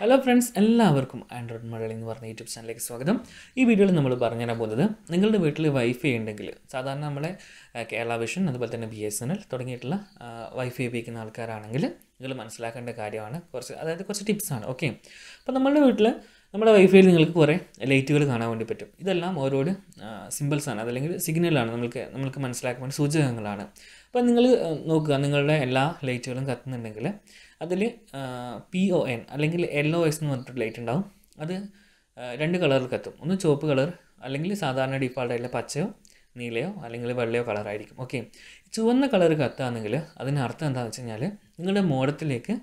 Hello friends എല്ലാവർക്കും Android മഴയിൽ എന്ന് പറഞ്ഞ യൂട്യൂബ് ചാനലിലേക്ക് സ്വാഗതം. ഈ വീഡിയോയിൽ നമ്മൾ പറഞ്ഞു തരാൻ പോകുന്നത് നിങ്ങളുടെ വീട്ടിൽ വൈഫൈ ഉണ്ടെങ്കിൽ സാധാരണ നമ്മളെ കേരള വിഷൻ അതുപോലെ തന്നെ ബി എസ് എൻ എൽ തുടങ്ങിയിട്ടുള്ള വൈഫൈ ഉപയോഗിക്കുന്ന ആൾക്കാരാണെങ്കിൽ നിങ്ങൾ മനസ്സിലാക്കേണ്ട കാര്യമാണ്. കുറച്ച് അതായത് കുറച്ച് ടിപ്സാണ് ഓക്കെ അപ്പോൾ നമ്മളുടെ വീട്ടിൽ നമ്മുടെ വൈഫൈയിൽ നിങ്ങൾക്ക് കുറേ ലൈറ്റുകൾ കാണാൻ വേണ്ടി പറ്റും. ഇതെല്ലാം ഓരോരോ സിമ്പിൾസാണ് അതല്ലെങ്കിൽ സിഗ്നലാണ് നമ്മൾക്ക് നമ്മൾക്ക് മനസ്സിലാക്കാൻ സൂചകങ്ങളാണ്. അപ്പോൾ നിങ്ങൾ നോക്കുക നിങ്ങളുടെ എല്ലാ ലൈറ്റുകളും കത്തുന്നുണ്ടെങ്കിൽ അതിൽ പി ഒ എൻ അല്ലെങ്കിൽ ഒ എസ് എന്ന് പറഞ്ഞിട്ട് ലൈറ്റ് ഉണ്ടാവും. അത് രണ്ട് കളറിൽ കത്തും. ഒന്ന് ചുവപ്പ് കളർ അല്ലെങ്കിൽ സാധാരണ ഡിഫാൾട്ടായിട്ടുള്ള പച്ചയോ നീലയോ അല്ലെങ്കിൽ വെള്ളയോ കളറായിരിക്കും ഓക്കെ ചുവന്ന കളർ കത്താണെങ്കിൽ അതിന് അർത്ഥം എന്താണെന്ന് വെച്ച് കഴിഞ്ഞാൽ നിങ്ങളുടെ മോഡത്തിലേക്ക്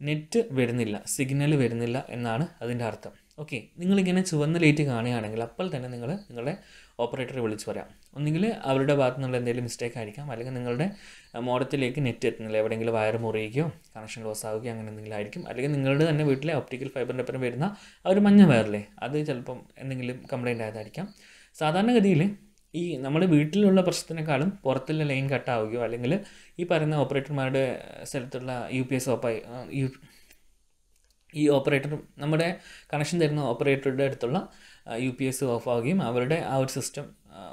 നെറ്റ് വരുന്നില്ല സിഗ്നൽ വരുന്നില്ല എന്നാണ് അതിന്റെ അർത്ഥം. ഓക്കെ നിങ്ങളിങ്ങനെ ചുവന്ന ലൈറ്റ് കാണുകയാണെങ്കിൽ അപ്പോൾ തന്നെ നിങ്ങൾ നിങ്ങളുടെ ഓപ്പറേറ്ററെ വിളിച്ച് പറയാം. ഒന്നുകിൽ അവരുടെ ഭാഗത്ത് നിന്നുള്ള എന്തെങ്കിലും മിസ്റ്റേക്ക് ആയിരിക്കാം. അല്ലെങ്കിൽ നിങ്ങളുടെ മോഡത്തിലേക്ക് നെറ്റ് എത്തുന്നില്ല. എവിടെയെങ്കിലും വയർ മുറിയുകയോ കണക്ഷൻ ലോസ് ആവുകയോ അങ്ങനെ എന്തെങ്കിലും ആയിരിക്കും. അല്ലെങ്കിൽ നിങ്ങളുടെ തന്നെ വീട്ടിലെ ഒപ്റ്റിക്കൽ ഫൈബറിന്റെ ഒപ്പം വരുന്ന ആ ഒരു മഞ്ഞ വയറില്ലേ അത് ചിലപ്പം എന്തെങ്കിലും കംപ്ലൈന്റ് ആയതായിരിക്കാം. സാധാരണഗതിയിൽ ഈ നമ്മുടെ വീട്ടിലുള്ള പ്രശ്നത്തിനേക്കാളും പുറത്തുള്ള ലൈൻ കട്ടാവുകയോ അല്ലെങ്കിൽ ഈ പറയുന്ന ഓപ്പറേറ്റർമാരുടെ സ്ഥലത്തുള്ള യു പി എസ് ഓപ്പായി യു ഈ ഓപ്പറേറ്റർ നമ്മുടെ കണക്ഷൻ തരുന്ന ഓപ്പറേറ്ററുടെ അടുത്തുള്ള യു പി എസ് ഓഫ് ആവുകയും അവരുടെ ആ ഒരു സിസ്റ്റം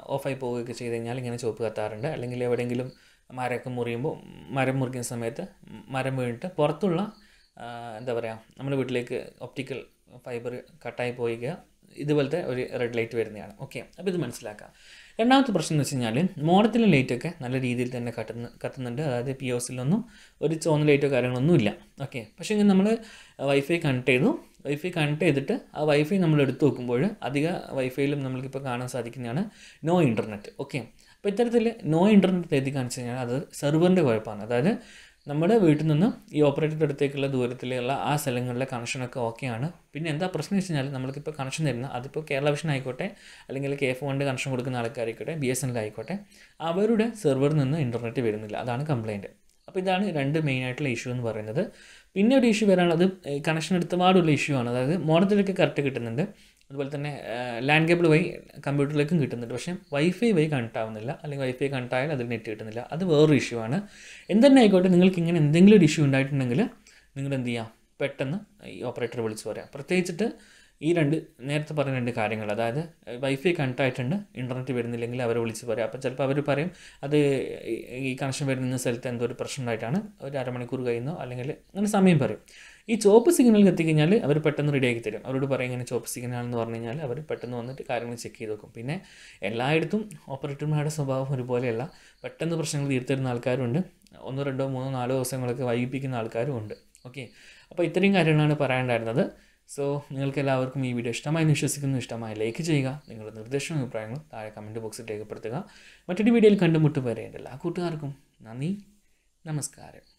ഓഫായി പോവുകയൊക്കെ ചെയ്ത് കഴിഞ്ഞാൽ ഇങ്ങനെ ചുവപ്പ് കത്താറുണ്ട്. അല്ലെങ്കിൽ എവിടെയെങ്കിലും മരമൊക്കെ മുറിയുമ്പോൾ മരം മുറിക്കുന്ന സമയത്ത് മരം വീണിട്ട് പുറത്തുള്ള എന്താ പറയുക നമ്മുടെ വീട്ടിലേക്ക് ഒപ്റ്റിക്കൽ ഫൈബർ കട്ടായി പോവുക ഇതുപോലത്തെ ഒരു റെഡ് ലൈറ്റ് വരുന്നതാണ്. ഓക്കെ അപ്പോൾ ഇത് മനസ്സിലാക്കാം. രണ്ടാമത്തെ പ്രശ്നം എന്ന് വെച്ച് കഴിഞ്ഞാൽ മോഡത്തിലെ ലൈറ്റൊക്കെ നല്ല രീതിയിൽ തന്നെ കത്തുന്ന കത്തുന്നുണ്ട്. അതായത് പി ഒ സിലൊന്നും ഒരു ചുവന്ന ലൈറ്റോ കാര്യങ്ങളൊന്നും ഇല്ല. ഓക്കെ പക്ഷേ ഇങ്ങനെ നമ്മൾ വൈഫൈ കണക്ട് ചെയ്തു. വൈഫൈ കണക്ട് ചെയ്തിട്ട് ആ വൈഫൈ നമ്മൾ എടുത്തു നോക്കുമ്പോൾ അധിക വൈഫൈയിലും നമ്മൾക്കിപ്പോൾ കാണാൻ സാധിക്കുന്നതാണ് നോ ഇന്റർനെറ്റ് ഓക്കെ അപ്പോൾ ഇത്തരത്തിൽ നോ ഇന്റർനെറ്റ് എഴുതി കാണിച്ചു കഴിഞ്ഞാൽ അത് സെർവറിന്റെ കുഴപ്പമാണ്. അതായത് നമ്മുടെ വീട്ടിൽ നിന്ന് ഈ ഓപ്പറേറ്ററുടെ അടുത്തേക്കുള്ള ദൂരത്തിലുള്ള ആ സ്ഥലങ്ങളിലെ കണക്ഷനൊക്കെ ഓക്കെയാണ് പിന്നെ എന്താ പ്രശ്നം വെച്ച് കഴിഞ്ഞാൽ നമ്മൾക്കിപ്പോൾ കണക്ഷൻ തരുന്ന അതിപ്പോൾ കേരള വിഷൻ ആയിക്കോട്ടെ അല്ലെങ്കിൽ കെ എഫ് വണ്ട് കണക്ഷൻ കൊടുക്കുന്ന ആൾക്കാരായിക്കോട്ടെ ബി എസ് എൻ ആയിക്കോട്ടെ അവരുടെ സെർവറിൽ നിന്ന് ഇന്റർനെറ്റ് വരുന്നില്ല. അതാണ് കംപ്ലയിന്റ് അപ്പോൾ ഇതാണ് രണ്ട് മെയിൻ ആയിട്ടുള്ള ഇഷ്യൂ എന്ന് പറയുന്നത്. പിന്നെ ഒരു ഇഷ്യൂ വരാനുള്ളത് കണക്ഷൻ എടുത്തപാടുള്ള ഇഷ്യൂ ആണ്. അതായത് മോഡത്തിലൊക്കെ കറക്റ്റ് കിട്ടുന്നുണ്ട്. അതുപോലെ തന്നെ ലാൻഡ് കേബിൾ വഴി കമ്പ്യൂട്ടറിലേക്കും കിട്ടുന്നുണ്ട്. പക്ഷേ വൈഫൈ വഴി കണക്ട് ആവുന്നില്ല. അല്ലെങ്കിൽ വൈഫൈ കണക്ട് ആയാൽ അതിൽ നെറ്റ് കിട്ടുന്നില്ല. അത് വേറൊരു ഇഷ്യൂ ആണ്. എന്തെന്നെ ആയിക്കോട്ടെ നിങ്ങൾക്ക് ഇങ്ങനെ എന്തെങ്കിലും ഒരു ഇഷ്യൂ ഉണ്ടായിട്ടുണ്ടെങ്കിൽ നിങ്ങൾ എന്ത് ചെയ്യുക പെട്ടെന്ന് ഈ ഓപ്പറേറ്റർ വിളിച്ച് പറയാം. പ്രത്യേകിച്ചിട്ട് ഈ രണ്ട് നേരത്തെ പറഞ്ഞ രണ്ട് കാര്യങ്ങൾ. അതായത് വൈഫൈ കണക്ട് ആയിട്ടുണ്ട് ഇന്റർനെറ്റ് വരുന്നില്ലെങ്കിൽ അവരെ വിളിച്ച് പറയാം. അപ്പോൾ ചിലപ്പോൾ അവർ പറയും അത് ഈ- കണക്ഷൻ വരുന്ന സ്ഥലത്ത് എന്തോ ഒരു പ്രശ്നം ഉണ്ടായിട്ടാണ്. ഒരു അരമണിക്കൂർ കഴിയുന്നോ അല്ലെങ്കിൽ അങ്ങനെ സമയം പറയും. ഈ ചോപ്പ് സിഗ്നൽ എത്തിക്കഴിഞ്ഞാൽ അവർ പെട്ടെന്ന് റെഡിയാക്കി തരും. അവരോട് പറയും ഇങ്ങനെ ചോപ്പ് സിഗ്നൽ എന്ന് പറഞ്ഞു കഴിഞ്ഞാൽ അവർ പെട്ടെന്ന് വന്നിട്ട് കാര്യങ്ങൾ ചെക്ക് ചെയ്ത് നോക്കും പിന്നെ എല്ലായിടത്തും ഓപ്പറേറ്റർമാരുടെ സ്വഭാവം ഒരുപോലെയല്ല. പെട്ടെന്ന് പ്രശ്നങ്ങൾ തീർത്തരുന്ന ആൾക്കാരുണ്ട്. ഒന്നോ രണ്ടോ മൂന്നോ നാലോ ദിവസങ്ങളൊക്കെ വൈകിപ്പിക്കുന്ന ആൾക്കാരും ഉണ്ട്. ഓക്കെ അപ്പോൾ ഇത്രയും കാര്യങ്ങളാണ് പറയാനുണ്ടായിരുന്നത്. സോ നിങ്ങൾക്ക് എല്ലാവർക്കും ഈ വീഡിയോ ഇഷ്ടമായി വിശ്വസിക്കുന്നു. ഇഷ്ടമായി ലൈക്ക് ചെയ്യുക. നിങ്ങളുടെ നിർദ്ദേശവും അഭിപ്രായങ്ങളും താഴെ കമന്റ് ബോക്സിൽ രേഖപ്പെടുത്തുക. മറ്റൊരു വീഡിയോയിൽ കണ്ടുമുട്ടും വരെ എല്ലാ കൂട്ടുകാർക്കും നന്ദി. നമസ്കാരം.